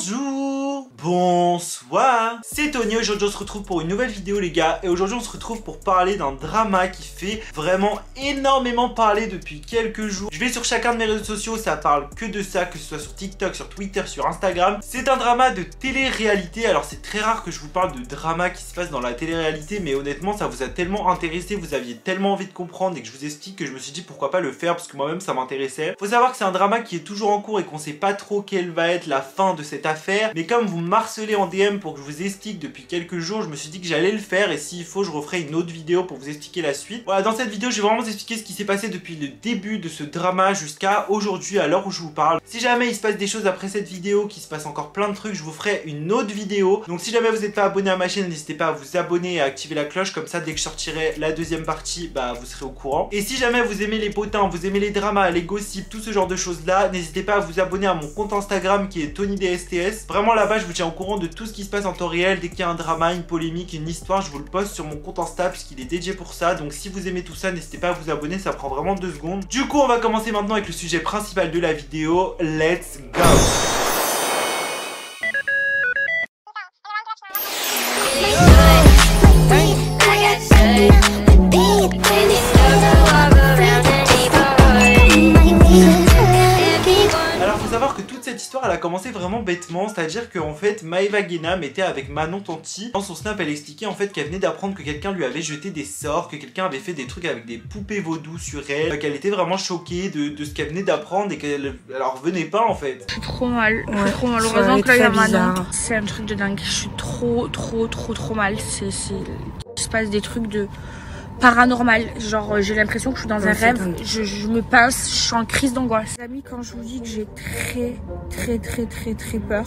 Bonjour Bonsoir. C'est Tony, aujourd'hui on se retrouve pour une nouvelle vidéo les gars. Et aujourd'hui on se retrouve pour parler d'un drama qui fait vraiment énormément parler depuis quelques jours. Je vais sur chacun de mes réseaux sociaux, ça parle que de ça Que ce soit sur TikTok, sur Twitter, sur Instagram. C'est un drama de télé-réalité. Alors c'est très rare que je vous parle de drama qui se passe dans la télé-réalité Mais honnêtement ça vous a tellement intéressé, vous aviez tellement envie de comprendre Et que je vous explique que je me suis dit pourquoi pas le faire Parce que moi-même ça m'intéressait. Faut savoir que c'est un drama qui est toujours en cours et qu'on sait pas trop quelle va être la fin de cette affaire. Mais comme vous marceler en DM pour que je vous explique depuis quelques jours, je me suis dit que j'allais le faire et s'il faut, je referai une autre vidéo pour vous expliquer la suite. Voilà, dans cette vidéo, je vais vraiment vous expliquer ce qui s'est passé depuis le début de ce drama jusqu'à aujourd'hui, à l'heure où je vous parle. Si jamais il se passe des choses après cette vidéo, qu'il se passe encore plein de trucs, je vous ferai une autre vidéo. Donc si jamais vous n'êtes pas abonné à ma chaîne, n'hésitez pas à vous abonner et à activer la cloche, comme ça dès que je sortirai la deuxième partie, bah vous serez au courant. Et si jamais vous aimez les potins, vous aimez les dramas, les gossips, tout ce genre de choses là, n'hésitez pas à vous abonner à mon compte Instagram qui est TonyDSTS. Vraiment là-bas, je vous tiens au courant de tout ce qui se passe en temps réel. Dès qu'il y a un drama, une polémique, une histoire, je vous le poste sur mon compte Insta puisqu'il est dédié pour ça. Donc si vous aimez tout ça, n'hésitez pas à vous abonner, ça prend vraiment deux secondes. Du coup, on va commencer maintenant avec le sujet principal de la vidéo. Let's go elle a commencé vraiment bêtement, c'est-à-dire qu'en fait, Maeva Genam était avec Manon Tanti. Dans son snap, elle expliquait en fait qu'elle venait d'apprendre que quelqu'un lui avait jeté des sorts, que quelqu'un avait fait des trucs avec des poupées vaudou sur elle, qu'elle était vraiment choquée de, ce qu'elle venait d'apprendre et qu'elle alors revenait pas en fait. Je suis trop mal, je suis trop mal. Heureusement que là, il y a Manon. C'est un truc de dingue. Je suis trop, trop, trop, trop mal. C'est, il se passe des trucs de paranormal. Genre, euh, j'ai l'impression que je suis dans un rêve. Je, me pince, je suis en crise d'angoisse. Amis, quand je vous dis que j'ai très, très, très, très, très peur,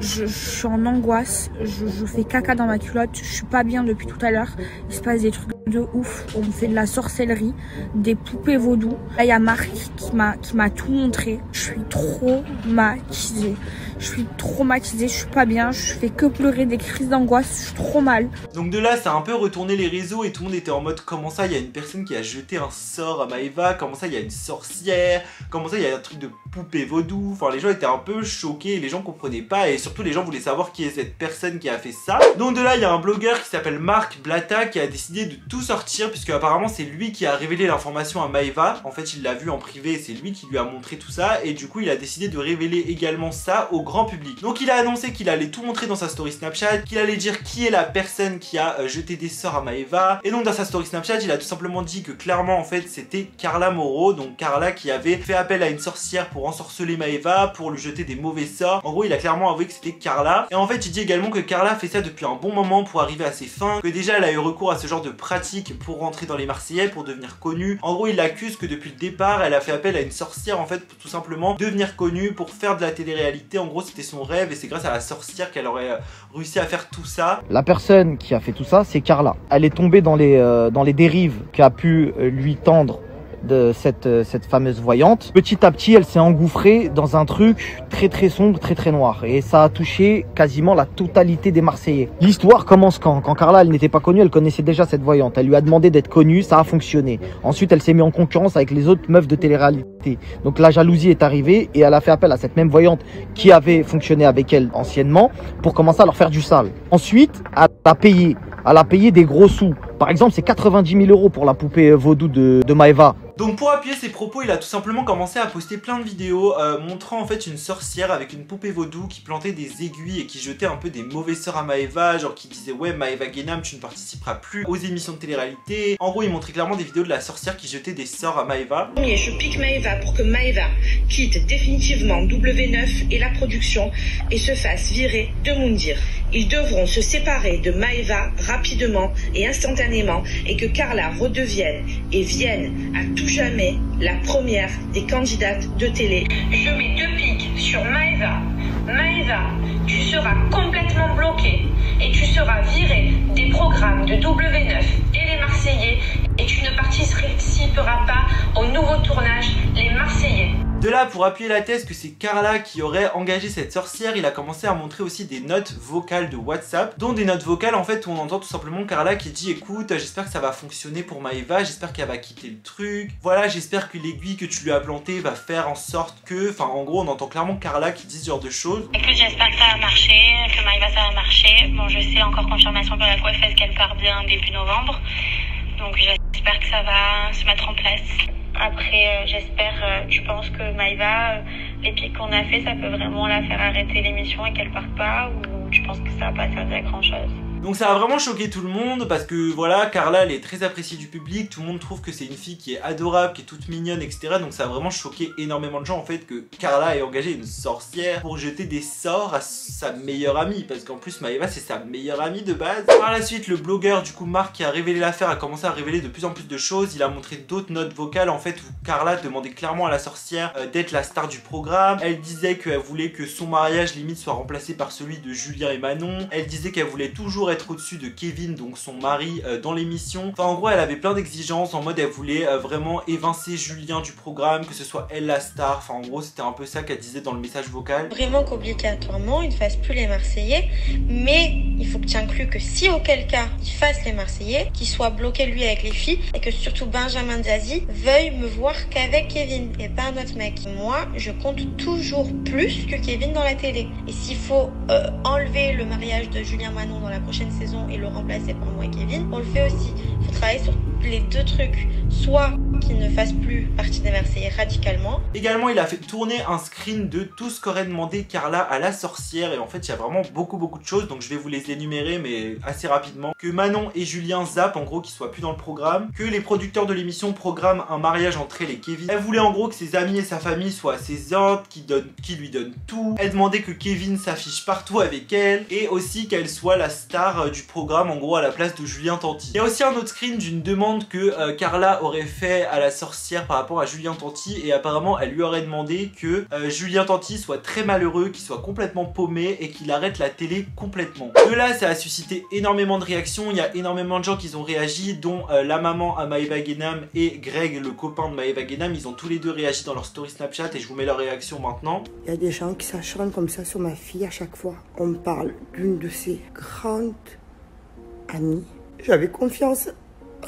je, suis en angoisse, je, fais caca dans ma culotte, je suis pas bien depuis tout à l'heure. Il se passe des trucs de ouf, on fait de la sorcellerie, des poupées vaudou. Là, il y a Marc qui m'a tout montré. Je suis trop maquillée. Je suis traumatisée, je suis pas bien, je fais que pleurer des crises d'angoisse, je suis trop mal. Donc de là, ça a un peu retourné les réseaux et tout le monde était en mode comment ça, il y a une personne qui a jeté un sort à Maeva, comment ça, il y a une sorcière, comment ça, il y a un truc de poupée vaudou? Enfin, les gens étaient un peu choqués, les gens comprenaient pas et surtout les gens voulaient savoir qui est cette personne qui a fait ça. Donc de là, il y a un blogueur qui s'appelle Marc Blata qui a décidé de tout sortir puisque apparemment c'est lui qui a révélé l'information à Maeva. En fait, il l'a vu en privé, c'est lui qui lui a montré tout ça et du coup, il a décidé de révéler également ça au grand public. Donc il a annoncé qu'il allait tout montrer dans sa story Snapchat, qu'il allait dire qui est la personne qui a euh, jeté des sorts à Maeva. Et donc dans sa story Snapchat, il a tout simplement dit que clairement en fait c'était Carla Moreau, donc Carla qui avait fait appel à une sorcière pour ensorceler Maeva, pour lui jeter des mauvais sorts. En gros, il a clairement avoué que c'était Carla. Et en fait, il dit également que Carla fait ça depuis un bon moment pour arriver à ses fins, que déjà elle a eu recours à ce genre de pratique pour rentrer dans les Marseillais, pour devenir connue. En gros, il accuse que depuis le départ, elle a fait appel à une sorcière en fait pour tout simplement devenir connue, pour faire de la télé-réalité. En gros, c'était son rêve et c'est grâce à la sorcière qu'elle aurait euh, réussi à faire tout ça. La personne qui a fait tout ça, c'est Carla. Elle est tombée dans les, euh, dans les dérives qu'a pu euh, lui tendre de cette, euh, cette fameuse voyante. Petit à petit, elle s'est engouffrée dans un truc très très sombre, très très noir. Et ça a touché quasiment la totalité des Marseillais. L'histoire commence quand? Quand Carla, elle n'était pas connue, elle connaissait déjà cette voyante. Elle lui a demandé d'être connue, ça a fonctionné. Ensuite, elle s'est mise en concurrence avec les autres meufs de télé-réalité. Donc la jalousie est arrivée et elle a fait appel à cette même voyante qui avait fonctionné avec elle anciennement pour commencer à leur faire du sale. Ensuite, elle a payé. Elle a payé des gros sous. Par exemple, c'est 90 000 euros pour la poupée vaudou de, de Maeva. Donc pour appuyer ses propos, il a tout simplement commencé à poster plein de vidéos euh, montrant en fait une sorcière avec une poupée vaudou qui plantait des aiguilles et qui jetait un peu des mauvais sorts à Maeva, genre qui disait ouais Maeva Genam tu ne participeras plus aux émissions de télé-réalité. En gros il montrait clairement des vidéos de la sorcière qui jetait des sorts à Maeva. Je pique Maeva pour que Maeva quitte définitivement W9 et la production et se fasse virer de Moundir. Ils devront se séparer de Maeva rapidement et instantanément et que Carla redevienne et vienne à tout jamais la première des candidates de télé. Je mets deux pics sur Maeva. Maeva, tu seras complètement bloquée et tu seras virée des programmes de W9 et les Marseillais et tu ne participeras pas au nouveau tournage Les Marseillais. De là, pour appuyer la thèse que c'est Carla qui aurait engagé cette sorcière, il a commencé à montrer aussi des notes vocales de WhatsApp, dont des notes vocales en fait où on entend tout simplement Carla qui dit écoute, j'espère que ça va fonctionner pour Maeva, j'espère qu'elle va quitter le truc, voilà, j'espère que l'aiguille que tu lui as plantée va faire en sorte que, enfin en gros on entend clairement Carla qui dit ce genre de choses. Écoute, j'espère que ça va marcher, que Maeva ça va marcher. Bon, je sais encore confirmation pour la coiffeuse qu'elle part bien début novembre, donc j'espère que ça va se mettre en place. Après, euh, j'espère, euh, je pense que Maïva, euh, les pics qu'on a fait, ça peut vraiment la faire arrêter l'émission et qu'elle parte pas, ou tu penses que ça va pas servir à grand chose donc ça a vraiment choqué tout le monde parce que voilà, Carla elle est très appréciée du public, tout le monde trouve que c'est une fille qui est adorable, qui est toute mignonne, etc. Donc ça a vraiment choqué énormément de gens en fait que Carla ait engagé une sorcière pour jeter des sorts à sa meilleure amie parce qu'en plus Maeva c'est sa meilleure amie de base. Par la suite le blogueur du coup Marc qui a révélé l'affaire a commencé à révéler de plus en plus de choses, il a montré d'autres notes vocales en fait où Carla demandait clairement à la sorcière euh, d'être la star du programme. Elle disait qu'elle voulait que son mariage limite soit remplacé par celui de Julien et Manon. Elle disait qu'elle voulait toujours être au-dessus de Kevin, donc son mari, euh, dans l'émission. Enfin, en gros, elle avait plein d'exigences en mode elle voulait euh, vraiment évincer Julien du programme, que ce soit elle la star. Enfin, en gros, c'était un peu ça qu'elle disait dans le message vocal. Vraiment qu'obligatoirement, il ne fasse plus les Marseillais, mais il faut que tu inclues que si auquel cas il fasse les Marseillais, qu'il soit bloqué lui avec les filles et que surtout Benjamin Zazie veuille me voir qu'avec Kevin et pas un autre mec. Moi, je compte toujours plus que Kevin dans la télé. Et s'il faut euh, enlever le mariage de Julien Manon dans la prochaine saison et le remplacer par moi et Kevin, on le fait aussi. Il faut travailler sur les deux trucs. Soit qu'il ne fasse plus partie des Marseillais radicalement. Également, il a fait tourner un screen de tout ce qu'aurait demandé Carla à la sorcière. Et en fait, il y a vraiment beaucoup, beaucoup de choses. Donc, je vais vous les énumérer, mais assez rapidement. Que Manon et Julien zappent, en gros, qu'ils soient plus dans le programme. Que les producteurs de l'émission programment un mariage entre elle et Kevin. Elle voulait, en gros, que ses amis et sa famille soient ses ordres, qui lui donnent tout. Elle demandait que Kevin s'affiche partout avec elle. Et aussi qu'elle soit la star euh, du programme, en gros, à la place de Julien Tanti. Il y a aussi un autre screen d'une demande que euh, Carla aurait fait à la sorcière par rapport à Julien Tanti et apparemment elle lui aurait demandé que euh, Julien Tanti soit très malheureux, qu'il soit complètement paumé et qu'il arrête la télé complètement. De là ça a suscité énormément de réactions, il y a énormément de gens qui ont réagi dont euh, la maman à Maëva Guénam et Greg le copain de Maëva Guénam, ils ont tous les deux réagi dans leur story Snapchat et je vous mets leur réaction maintenant. Il y a des gens qui s'acharnent comme ça sur ma fille à chaque fois. On me parle d'une de ses grandes amies. J'avais confiance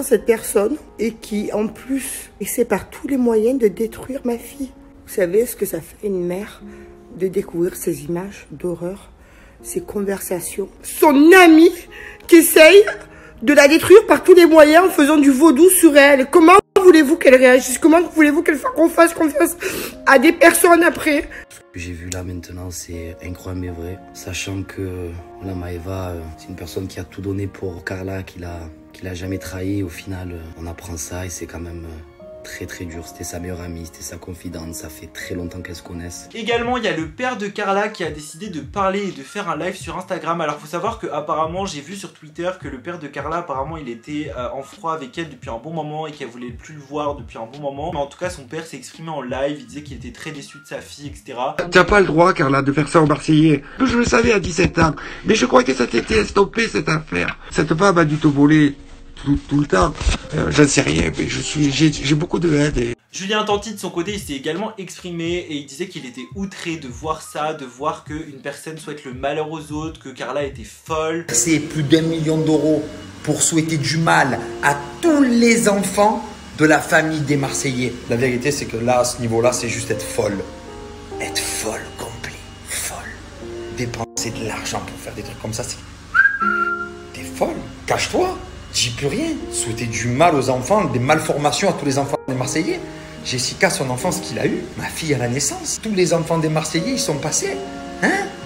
cette personne et qui en plus essaie par tous les moyens de détruire ma fille. Vous savez ce que ça fait une mère de découvrir ces images d'horreur, ces conversations. Son ami qui essaye de la détruire par tous les moyens en faisant du vaudou sur elle. Comment voulez-vous qu'elle réagisse? Comment voulez-vous qu'elle fasse confiance à des personnes après? J'ai vu là maintenant, c'est incroyable mais vrai. Sachant que la Maeva, euh, c'est une personne qui a tout donné pour Carla, qui l'a qu'il a jamais trahi. Au final, euh, on apprend ça et c'est quand même euh, très très dur. C'était sa meilleure amie, c'était sa confidente, ça fait très longtemps qu'elles se connaissent. Également, il y a le père de Carla qui a décidé de parler et de faire un live sur Instagram. Alors, faut savoir que apparemment, j'ai vu sur Twitter que le père de Carla, apparemment, il était euh, en froid avec elle depuis un bon moment et qu'elle voulait plus le voir depuis un bon moment. Mais en tout cas, son père s'est exprimé en live, il disait qu'il était très déçu de sa fille, etc. T'as pas le droit, Carla, de faire ça au Marseillais. Je le savais à 17 ans, mais je crois que ça t'était stoppé cette affaire. Cette femme a dû te voler tout, le temps. Euh, je ne sais rien, mais je suis, j'ai beaucoup de haine. Julien Tanti, de son côté, il s'est également exprimé et il disait qu'il était outré de voir ça, de voir qu'une personne souhaite le malheur aux autres, que Carla était folle. C'est plus d'un million d'euros pour souhaiter du mal à tous les enfants de la famille des Marseillais. La vérité, c'est que là, à ce niveau-là, c'est juste être folle. Être folle, complet, folle. Dépenser de l'argent pour faire des trucs comme ça, c'est... T'es folle, cache-toi. J'y plus rien. Souhaiter du mal aux enfants, des malformations à tous les enfants des Marseillais. Jessica, son enfant, ce qu'il a eu. Ma fille à la naissance. Tous les enfants des Marseillais, ils sont passés.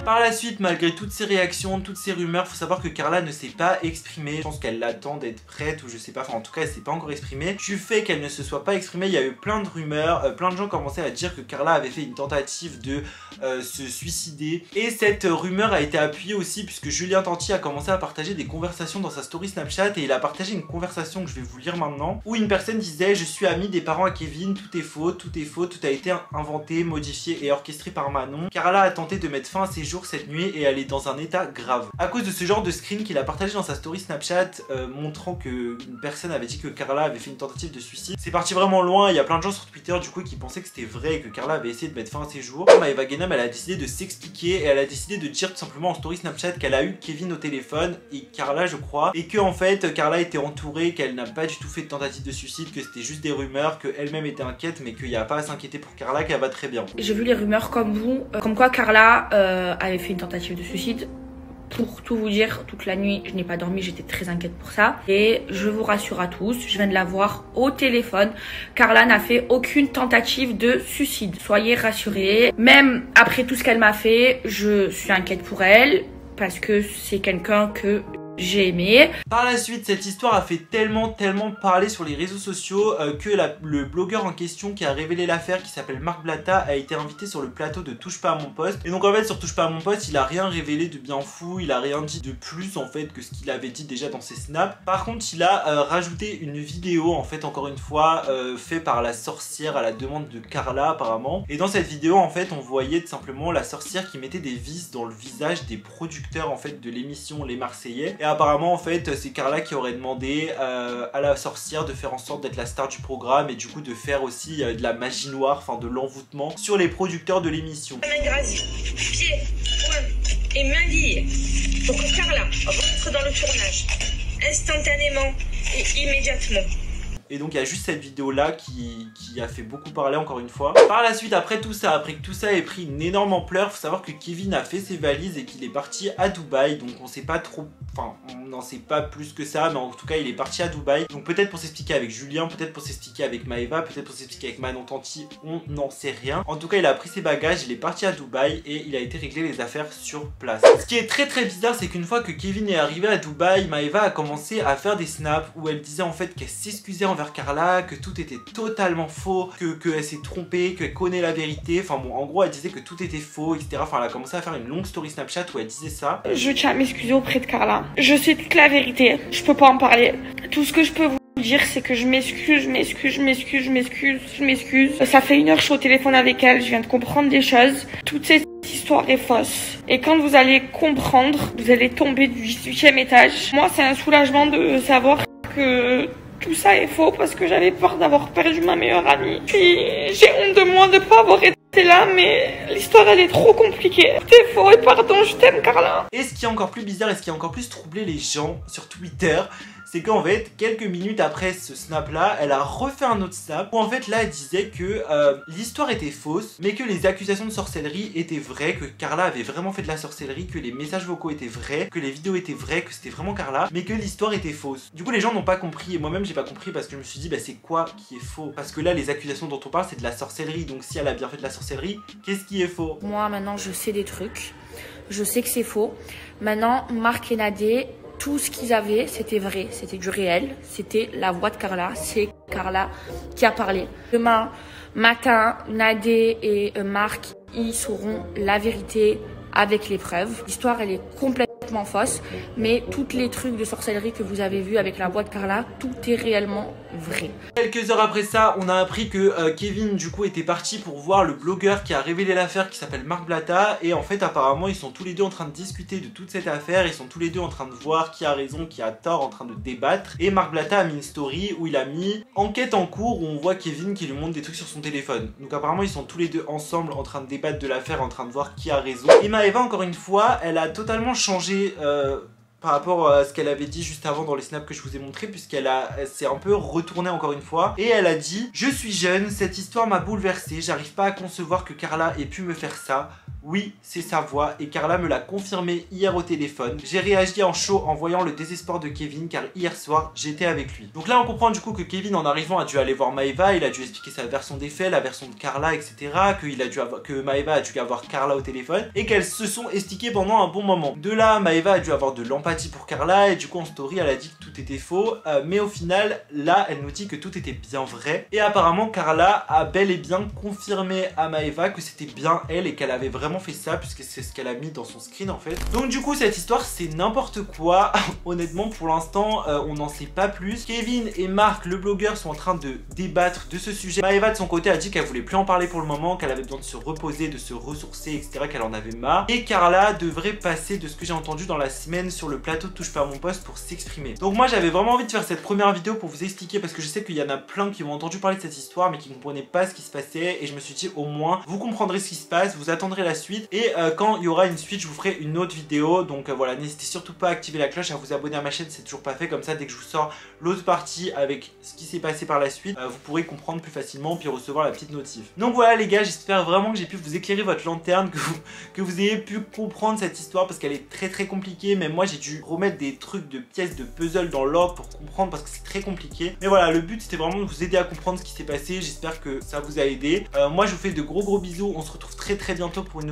Par la suite, malgré toutes ces réactions, toutes ces rumeurs, faut savoir que Carla ne s'est pas exprimée. Je pense qu'elle attend d'être prête ou je sais pas, enfin en tout cas elle s'est pas encore exprimée. Du fait qu'elle ne se soit pas exprimée, il y a eu plein de rumeurs, euh, plein de gens commençaient à dire que Carla avait fait une tentative de euh, se suicider. Et cette rumeur a été appuyée aussi puisque Julien Tanti a commencé à partager des conversations dans sa story Snapchat et il a partagé une conversation que je vais vous lire maintenant où une personne disait je suis ami des parents à Kevin, tout est faux, tout est faux, tout a été inventé, modifié et orchestré par Manon. Carla a tenté de mettre fin à ses cette nuit et elle est dans un état grave. À cause de ce genre de screen qu'il a partagé dans sa story Snapchat euh, montrant que une personne avait dit que Carla avait fait une tentative de suicide. C'est parti vraiment loin, il y a plein de gens sur Twitter du coup qui pensaient que c'était vrai et que Carla avait essayé de mettre fin à ses jours. Maeva Genam elle a décidé de s'expliquer et elle a décidé de dire tout simplement en story Snapchat qu'elle a eu Kevin au téléphone et Carla je crois et que en fait Carla était entourée, qu'elle n'a pas du tout fait de tentative de suicide, que c'était juste des rumeurs, qu'elle-même était inquiète mais qu'il n'y a pas à s'inquiéter pour Carla, qu'elle va très bien. J'ai vu les rumeurs comme vous, euh, comme quoi Carla euh, avait fait une tentative de suicide. Pour tout vous dire, toute la nuit, je n'ai pas dormi, j'étais très inquiète pour ça. Et je vous rassure à tous, je viens de la voir au téléphone. Carla n'a fait aucune tentative de suicide. Soyez rassurés. Même après tout ce qu'elle m'a fait, je suis inquiète pour elle parce que c'est quelqu'un que j'ai aimé. Par la suite, cette histoire a fait tellement, tellement parler sur les réseaux sociaux euh, que le blogueur en question qui a révélé l'affaire, qui s'appelle Marc Blatta, a été invité sur le plateau de Touche pas à mon poste. Et donc en fait, sur Touche pas à mon poste, il a rien révélé de bien fou, il a rien dit de plus en fait que ce qu'il avait dit déjà dans ses snaps. Par contre, il a euh, rajouté une vidéo, en fait, encore une fois, euh, fait par la sorcière à la demande de Carla apparemment. Et dans cette vidéo, en fait, on voyait tout simplement la sorcière qui mettait des vis dans le visage des producteurs en fait de l'émission Les Marseillais. Et apparemment en fait c'est Carla qui aurait demandé euh, à la sorcière de faire en sorte d'être la star du programme et du coup de faire aussi euh, de la magie noire, enfin de l'envoûtement sur les producteurs de l'émission. Et main liée pour Carla rentre dans le tournage instantanément et immédiatement. Et donc il y a juste cette vidéo là qui, qui, a fait beaucoup parler encore une fois. Par la suite, après tout ça, après que tout ça ait pris une énorme ampleur, faut savoir que Kevin a fait ses valises et qu'il est parti à Dubaï. Donc on sait pas trop, enfin on n'en sait pas plus que ça, mais en tout cas il est parti à Dubaï. Donc peut-être pour s'expliquer avec Julien, peut-être pour s'expliquer avec Maeva, peut-être pour s'expliquer avec Manon Tanti, on n'en sait rien. En tout cas il a pris ses bagages, il est parti à Dubaï et il a été régler les affaires sur place. Ce qui est très très bizarre, c'est qu'une fois que Kevin est arrivé à Dubaï, Maeva a commencé à faire des snaps où elle disait en fait qu'elle s'excusait envers Carla, que tout était totalement faux, que qu'elle s'est trompée, qu'elle connaît la vérité. Enfin bon, en gros, elle disait que tout était faux, etc. Enfin, elle a commencé à faire une longue story Snapchat où elle disait ça. Je tiens à m'excuser auprès de Carla. Je sais toute la vérité. Je peux pas en parler. Tout ce que je peux vous dire, c'est que je m'excuse, je m'excuse, je m'excuse, je m'excuse, je m'excuse. Ça fait une heure que je suis au téléphone avec elle, je viens de comprendre des choses. Toute cette histoire est fausse. Et quand vous allez comprendre, vous allez tomber du 18e étage. Moi, c'est un soulagement de savoir que tout ça est faux parce que j'avais peur d'avoir perdu ma meilleure amie. Puis j'ai honte de moi de pas avoir été là, mais l'histoire elle est trop compliquée. T'es faux et pardon, je t'aime Carla. Et ce qui est encore plus bizarre et ce qui a encore plus troublé les gens sur Twitter, c'est qu'en fait, quelques minutes après ce snap-là, elle a refait un autre snap où en fait là, elle disait que euh, l'histoire était fausse, mais que les accusations de sorcellerie étaient vraies, que Carla avait vraiment fait de la sorcellerie, que les messages vocaux étaient vrais, que les vidéos étaient vraies, que c'était vraiment Carla, mais que l'histoire était fausse. Du coup, les gens n'ont pas compris, et moi-même j'ai pas compris parce que je me suis dit, bah c'est quoi qui est faux? Parce que là, les accusations dont on parle, c'est de la sorcellerie, donc si elle a bien fait de la sorcellerie, qu'est-ce qui est faux? Moi, maintenant, je sais des trucs. Je sais que c'est faux. Maintenant, Marc et Nadé, tout ce qu'ils avaient, c'était vrai, c'était du réel, c'était la voix de Carla, c'est Carla qui a parlé. Demain matin, Nadé et euh, Marc, ils sauront la vérité avec les preuves. L'histoire, elle est complètement fausse, mais toutes les trucs de sorcellerie que vous avez vu avec la boîte Carla, tout est réellement vrai. Quelques heures après ça, on a appris que euh, Kevin du coup était parti pour voir le blogueur qui a révélé l'affaire qui s'appelle Marc Blatta et en fait apparemment ils sont tous les deux en train de discuter de toute cette affaire, ils sont tous les deux en train de voir qui a raison, qui a tort, en train de débattre et Marc Blatta a mis une story où il a mis enquête en cours où on voit Kevin qui lui montre des trucs sur son téléphone. Donc apparemment ils sont tous les deux ensemble en train de débattre de l'affaire, en train de voir qui a raison. Encore une fois, elle a totalement changé euh, par rapport à ce qu'elle avait dit juste avant dans les snaps que je vous ai montré puisqu'elle s'est un peu retournée encore une fois. Et elle a dit je suis jeune cette histoire m'a bouleversée j'arrive pas à concevoir que Carla ait pu me faire ça oui, c'est sa voix et Carla me l'a confirmé hier au téléphone. J'ai réagi en chaud en voyant le désespoir de Kevin car hier soir j'étais avec lui. Donc là on comprend du coup que Kevin en arrivant a dû aller voir Maeva, il a dû expliquer sa version des faits, la version de Carla, etc. Que, Maeva a dû avoir Carla au téléphone et qu'elles se sont expliquées pendant un bon moment. De là, Maeva a dû avoir de l'empathie pour Carla et du coup en story elle a dit que tout était faux. Euh, mais au final, là elle nous dit que tout était bien vrai. Et apparemment Carla a bel et bien confirmé à Maeva que c'était bien elle et qu'elle avait vraiment fait ça puisque c'est ce qu'elle a mis dans son screen en fait. Donc du coup cette histoire c'est n'importe quoi. Honnêtement pour l'instant euh, on n'en sait pas plus. Kevin et Marc le blogueur sont en train de débattre de ce sujet. Maeva de son côté a dit qu'elle voulait plus en parler pour le moment, qu'elle avait besoin de se reposer, de se ressourcer etc. qu'elle en avait marre. Et Carla devrait passer de ce que j'ai entendu dans la semaine sur le plateau de Touche pas à mon poste pour s'exprimer. Donc moi j'avais vraiment envie de faire cette première vidéo pour vous expliquer parce que je sais qu'il y en a plein qui ont entendu parler de cette histoire mais qui ne comprenaient pas ce qui se passait et je me suis dit au moins vous comprendrez ce qui se passe, vous attendrez la suite et euh, quand il y aura une suite je vous ferai une autre vidéo donc euh, voilà n'hésitez surtout pas à activer la cloche, à vous abonner à ma chaîne c'est toujours pas fait comme ça dès que je vous sors l'autre partie avec ce qui s'est passé par la suite euh, vous pourrez comprendre plus facilement puis recevoir la petite notif. Donc voilà les gars j'espère vraiment que j'ai pu vous éclairer votre lanterne, que vous, que vous ayez pu comprendre cette histoire parce qu'elle est très très compliquée mais moi j'ai dû remettre des trucs de pièces de puzzle dans l'ordre pour comprendre parce que c'est très compliqué. Mais voilà le but c'était vraiment de vous aider à comprendre ce qui s'est passé, j'espère que ça vous a aidé. moi je vous fais de gros gros bisous, on se retrouve très très bientôt pour une